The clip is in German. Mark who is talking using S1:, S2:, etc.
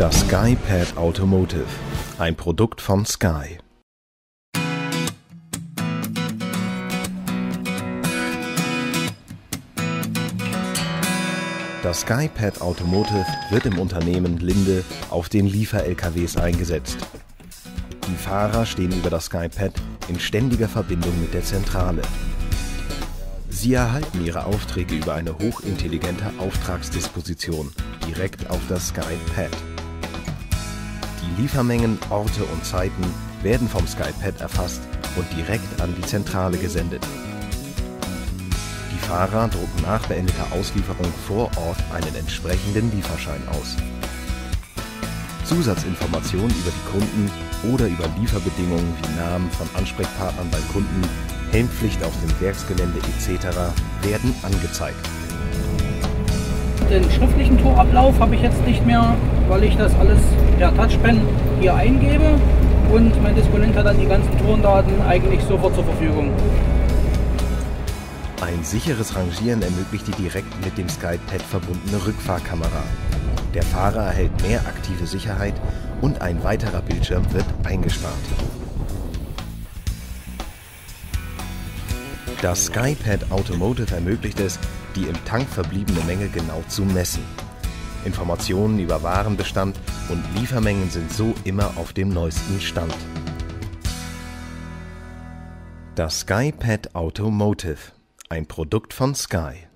S1: Das SkyPad Automotive, ein Produkt von Sky. Das SkyPad Automotive wird im Unternehmen Linde auf den Liefer-LKWs eingesetzt. Die Fahrer stehen über das SkyPad in ständiger Verbindung mit der Zentrale. Sie erhalten ihre Aufträge über eine hochintelligente Auftragsdisposition direkt auf das SkyPad. Liefermengen, Orte und Zeiten werden vom SkyPad erfasst und direkt an die Zentrale gesendet. Die Fahrer drucken nach beendeter Auslieferung vor Ort einen entsprechenden Lieferschein aus. Zusatzinformationen über die Kunden oder über Lieferbedingungen wie Namen von Ansprechpartnern beim Kunden, Helmpflicht auf dem Werksgelände etc. werden angezeigt.
S2: Den schriftlichen Torablauf habe ich jetzt nicht mehr, weil ich das alles per Touchpen hier eingebe und mein Disponent hat dann die ganzen Turndaten eigentlich sofort zur Verfügung.
S1: Ein sicheres Rangieren ermöglicht die direkt mit dem SkyPad verbundene Rückfahrkamera. Der Fahrer erhält mehr aktive Sicherheit und ein weiterer Bildschirm wird eingespart. Das SkyPad Automotive ermöglicht es, die im Tank verbliebene Menge genau zu messen. Informationen über Warenbestand und Liefermengen sind so immer auf dem neuesten Stand. Das SkyPad Automotive, ein Produkt von Sky.